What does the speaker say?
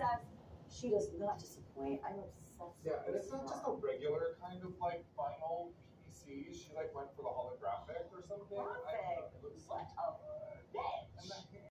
obsessed. She does not disappoint. I'm obsessed. Yeah, and it's not just a regular kind of like vinyl PVC. She like went for the holographic or something. I